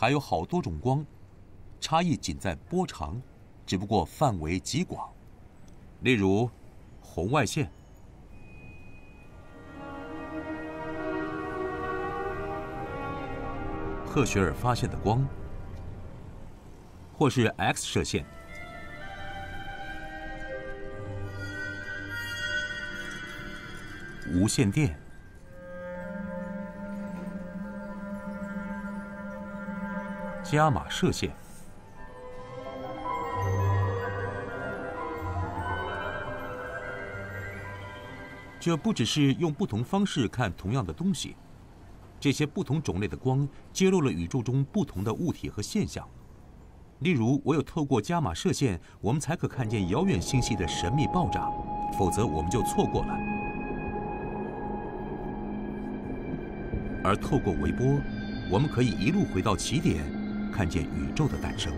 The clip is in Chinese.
还有好多种光，差异仅在波长，只不过范围极广。例如，红外线。赫歇尔发现的光，或是 X 射线、无线电、伽马射线，这不只是用不同方式看同样的东西。这些不同种类的光揭露了宇宙中不同的物体和现象。例如，唯有透过伽马射线，我们才可看见遥远星系的神秘爆炸，否则我们就错过了。而透过微波，我们可以一路回到起点，看见宇宙的诞生。